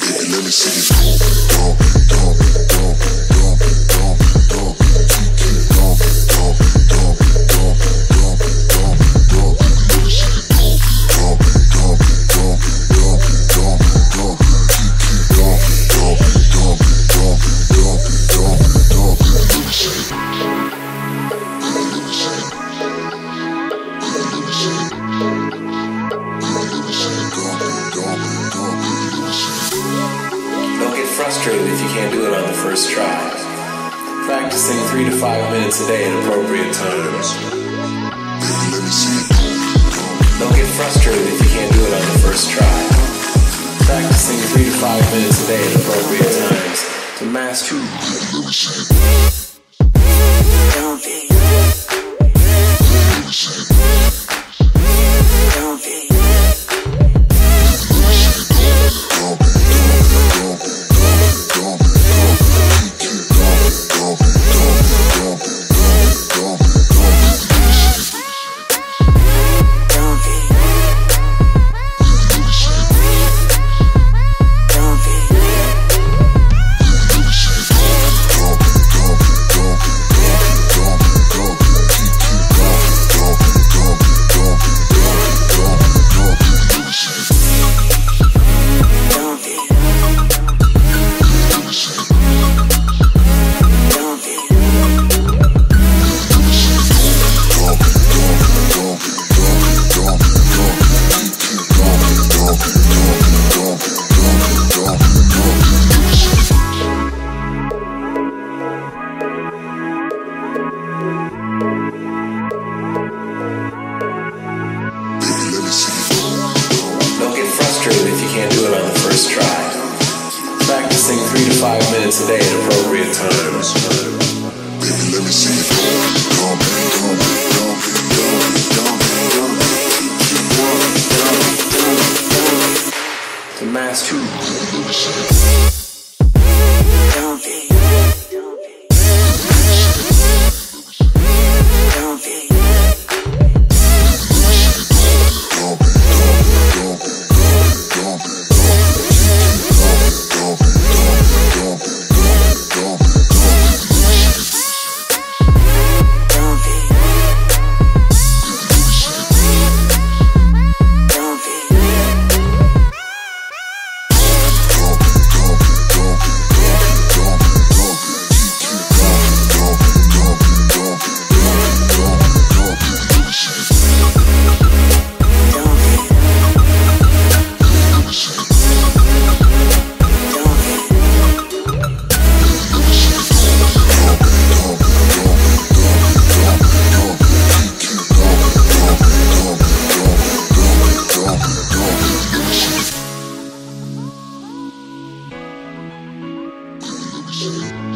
Baby, let me see you dump it, dump it, dump it. try, practicing three to five minutes a day at appropriate times. Don't get frustrated if you can't do it on the first try. Practicing three to five minutes a day at appropriate times to master. Don't be. minutes a day at appropriate times. Baby, let me see you go. Shh.